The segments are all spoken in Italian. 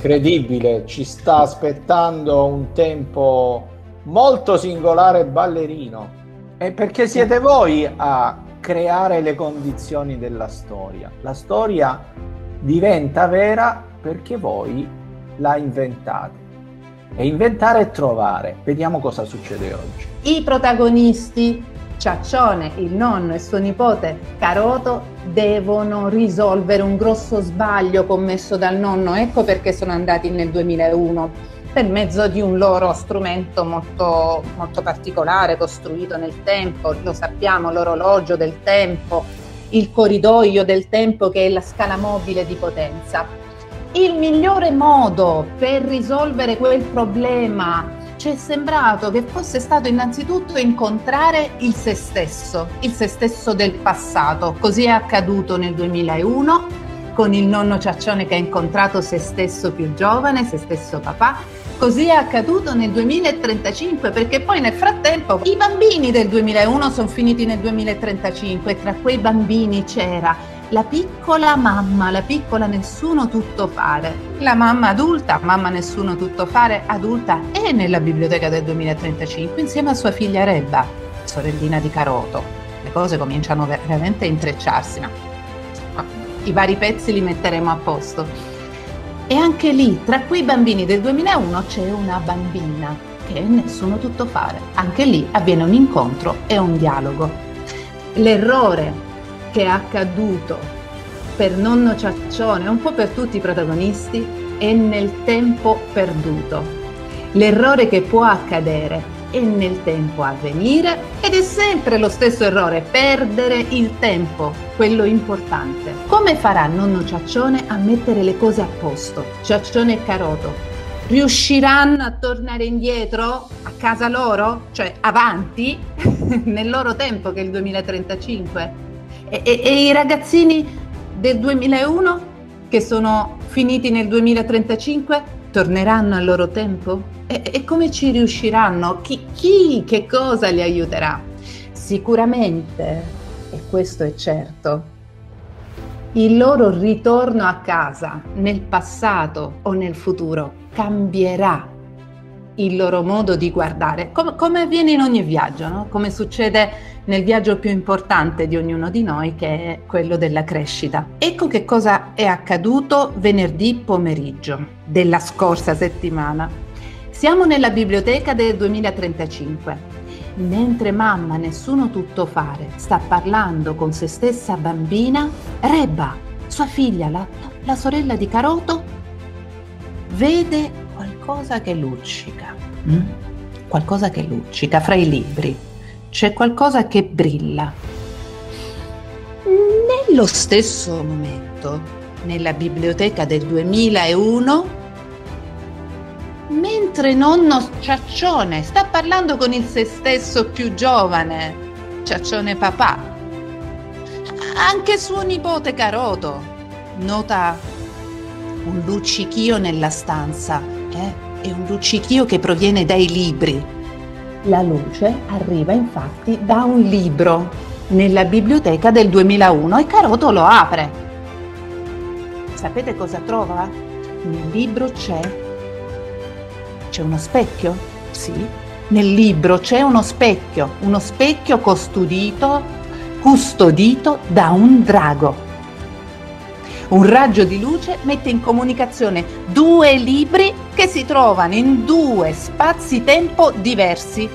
incredibile, ci sta aspettando un tempo molto singolare e ballerino. E perché siete voi a creare le condizioni della storia. La storia diventa vera perché voi la inventate. E inventare e trovare. Vediamo cosa succede oggi. I protagonisti, Ciaccione, il nonno e suo nipote Caroto, devono risolvere un grosso sbaglio commesso dal nonno. Ecco perché sono andati nel 2001 per mezzo di un loro strumento molto, molto particolare, costruito nel tempo, lo sappiamo, l'orologio del tempo, il corridoio del tempo che è la scala mobile di potenza. Il migliore modo per risolvere quel problema ci è sembrato che fosse stato innanzitutto incontrare il se stesso, il se stesso del passato. Così è accaduto nel 2001 con il nonno Ciaccione che ha incontrato se stesso più giovane, se stesso papà. Così è accaduto nel 2035 perché poi nel frattempo i bambini del 2001 sono finiti nel 2035 e tra quei bambini c'era la piccola mamma, la piccola nessuno tutto fare. La mamma adulta, mamma nessuno tutto fare, adulta è nella biblioteca del 2035 insieme a sua figlia Rebba, sorellina di Caroto. Le cose cominciano veramente a intrecciarsi, ma i vari pezzi li metteremo a posto. E anche lì, tra quei bambini del 2001 c'è una bambina che nessuno tutto fare. Anche lì avviene un incontro e un dialogo. L'errore che è accaduto per nonno Ciaccione, un po' per tutti i protagonisti, è nel tempo perduto. L'errore che può accadere e nel tempo a venire ed è sempre lo stesso errore, perdere il tempo, quello importante. Come farà nonno Ciaccione a mettere le cose a posto? Ciaccione e Caroto riusciranno a tornare indietro a casa loro, cioè avanti, nel loro tempo che è il 2035? E, e, e i ragazzini del 2001 che sono finiti nel 2035 torneranno al loro tempo? E, e come ci riusciranno? Chi, chi, che cosa li aiuterà? Sicuramente, e questo è certo, il loro ritorno a casa nel passato o nel futuro cambierà il loro modo di guardare, come, come avviene in ogni viaggio, no? come succede nel viaggio più importante di ognuno di noi, che è quello della crescita. Ecco che cosa è accaduto venerdì pomeriggio della scorsa settimana. Siamo nella biblioteca del 2035. Mentre mamma, nessuno tutto fare, sta parlando con se stessa bambina, Reba, sua figlia, la, la sorella di Caroto, vede qualcosa che luccica. Mm? Qualcosa che luccica fra i libri c'è qualcosa che brilla. Nello stesso momento, nella biblioteca del 2001, mentre nonno Ciaccione sta parlando con il se stesso più giovane, Ciaccione papà, anche suo nipote Caroto nota un luccichio nella stanza, eh? È un luccichio che proviene dai libri la luce arriva infatti da un libro nella biblioteca del 2001 e Caroto lo apre. Sapete cosa trova? Nel libro c'è... C'è uno specchio? Sì. Nel libro c'è uno specchio, uno specchio custodito, custodito da un drago. Un raggio di luce mette in comunicazione due libri che si trovano in due spazi-tempo diversi,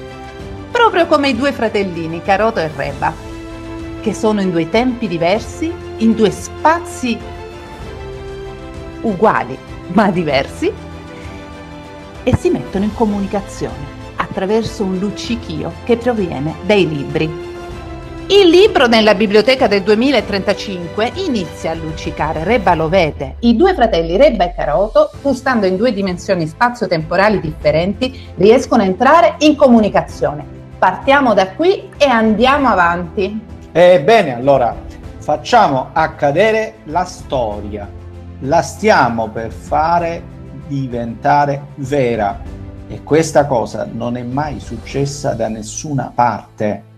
proprio come i due fratellini, Caroto e Reba, che sono in due tempi diversi, in due spazi uguali ma diversi, e si mettono in comunicazione attraverso un luccichio che proviene dai libri il libro nella biblioteca del 2035 inizia a luccicare, Rebba lo vede. I due fratelli Rebba e Caroto, pur in due dimensioni spazio-temporali differenti, riescono a entrare in comunicazione. Partiamo da qui e andiamo avanti. Ebbene, allora facciamo accadere la storia. La stiamo per fare diventare vera. E questa cosa non è mai successa da nessuna parte